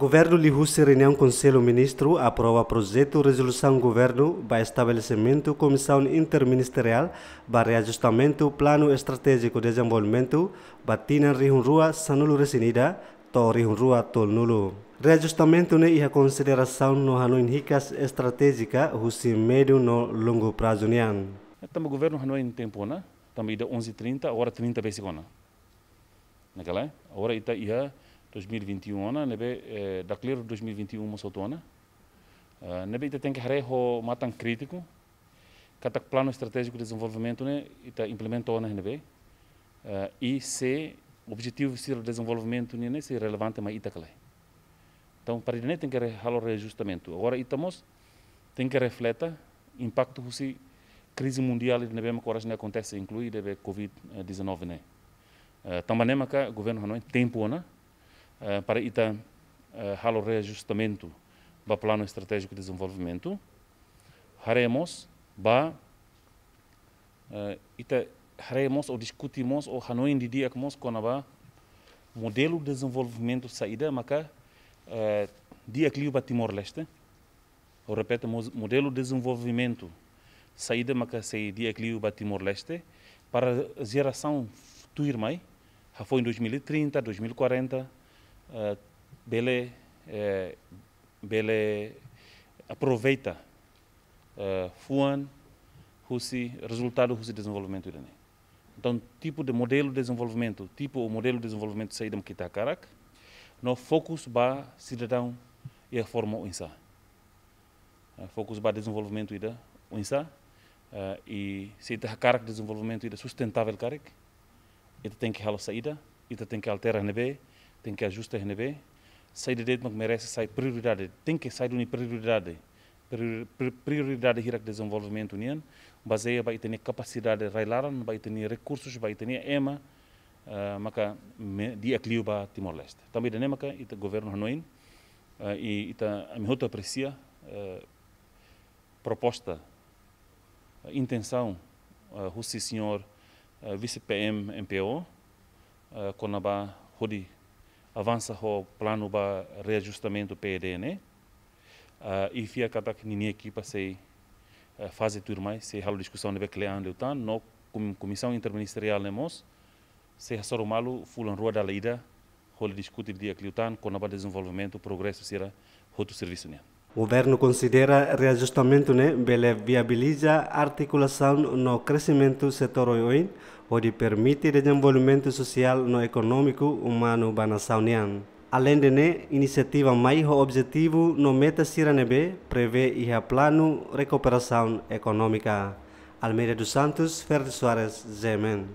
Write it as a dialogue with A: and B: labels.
A: Governo Lihusi reunião Conselho Ministro aprova projeto resolução governo para estabelecimento comissão interministerial para reajustamento plano estratégico de desenvolvimento batina Rihun Rua Sanulu Resinida to Rihun Rua Tol Nulu. Reajustamento ne iha consideração no Hanoi hicas estratégica husi médio no longo prazo nian.
B: Estamos governo em tempo, né? Estamos ida 11:30, agora 30 vezes agora. Naquela, agora ita ia 2021 ana nebe eh, da clear 2021 mo sotona uh, nebe ita tem que hare ho matan crítico kata plano estratégico de desenvolvimento ne ita implementou na nebe uh, e se objetivo de desenvolvimento ne se relevante mas ita kale então para ele tem que halo reajustamento agora itamos tem que refleta impacto husi crise mundial de nebe coragem acontece inclui debe covid 19 ne uh, também maka governo hanoi tempo na uh, para ita uh, halo reajustamento do plano estratégico de desenvolvimento. Haremos ba uh, ita haremos ou discutimos ou hanoi di dia kemos kona ba modelo de desenvolvimento saída maka dia clio ba Timor Leste eu repito modelo de desenvolvimento saída maka sei dia clio ba Timor Leste para geração futura mai foi em 2030 2040 uh, bele, uh, bele aproveita uh, fuan husi resultado husi desenvolvimento dele. Então, tipo de modelo de desenvolvimento, tipo o modelo de desenvolvimento saída kita karak, no focus ba cidadão e a forma insa. Uh, focus ba desenvolvimento ida insa uh, e se karak desenvolvimento ida sustentável karak, ita tem que halar saída, ita tem que alterar nebe, tem que ajustar a NB, sai de dentro merece sair prioridade, tem que sair de prioridade, prioridade de desenvolvimento união, baseia vai ter capacidade de railaran, vai ter recursos, vai ter EMA, maka dia clio ba Timor Leste. Também de maka ita governo Hanoi uh, e ita a minha aprecia uh, proposta, uh, intenção, uh, o senhor uh, vice PM MPO, uh, konaba hodi avança o plano para reajustamento né? Uh, e fia kata que ninguém equipa se uh, fase tudo mais, se halo discussão deve clear ande utan, no com comissão interministerial nemos, se hasoro malu fulan rua da leida, hol discute dia cliutan com o desenvolvimento, progresso será outro serviço né?
A: O governo considera reajustamento né, bele viabiliza articulação no crescimento setor oin, onde permite desenvolvimento social no econômico humano da nação Além de né, iniciativa mais objetivo no meta Siranebe prevê o plano recuperação econômica. Almeida dos Santos, Ferdi Soares, Zemen.